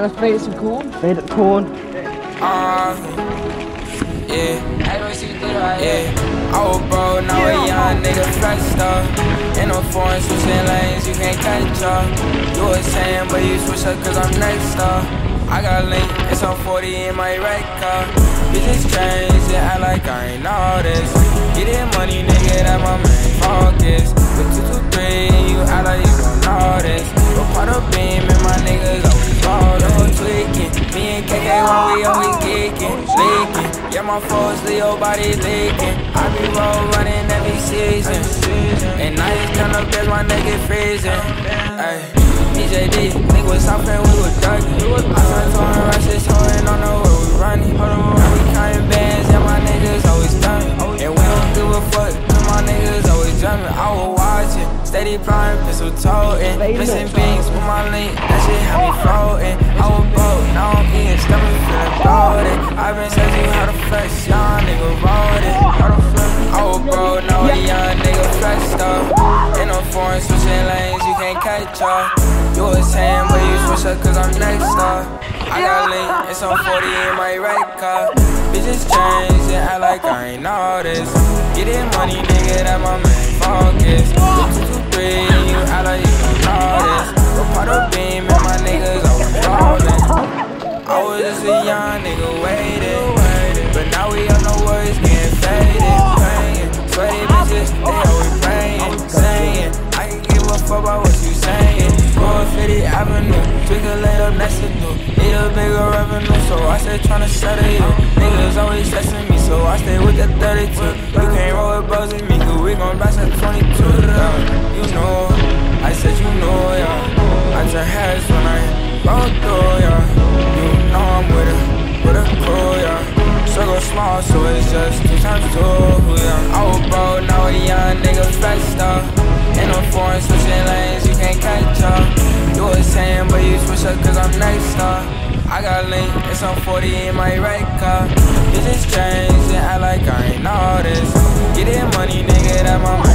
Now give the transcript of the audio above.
Can I spray some corn? Made up corn. Uh, yeah. Yeah. I was broke, now a young nigga flexed up. In a foreign switching lanes, you can't catch up. You was saying, but you switch up cause I'm next up. I got link, it's on 40 in my red car. Bitches change, they act like Me KK1, we always geeking, leaking. Yeah, my foes, Leo body leaking. I be roll running every season. And I just turn up, there's my nigga freezing. Ay. DJD, nigga was and we was ducking. I started throwing rushes, holding on the way we running. Now we counting bands, and my niggas always done. And we don't give a fuck, my niggas always drumming. I was watching, steady flying, pistol toting. Missing beats with my link, that shit had me floating. Been searching how to flex, young nigga rolled it. I was broke, now a young nigga flexed up. In a foreign switching lanes, you can't catch up. You was saying, but you switch up cause I'm next up. I got link, it's on 40 in my right car. Bitches change and act like I ain't all this. Get money, nigga, that my main focus. Two, two, three, you act like to do. Need a bigger revenue, so I stay tryna settle you. Niggas always testing me, so I stay with the 32. You can't roll with with me, cause we gon' blast at 22. Yeah, you know, I said you know, yeah. I turn heads when I roll through, yeah. You know I'm with it, with a crew, yeah. Circle small, so it's just two times two, yeah. I was broke, now a young nigga flexed up. I got link, it's on 40 in my right car. Bitches change and act like I ain't all this. Get it money, nigga, that my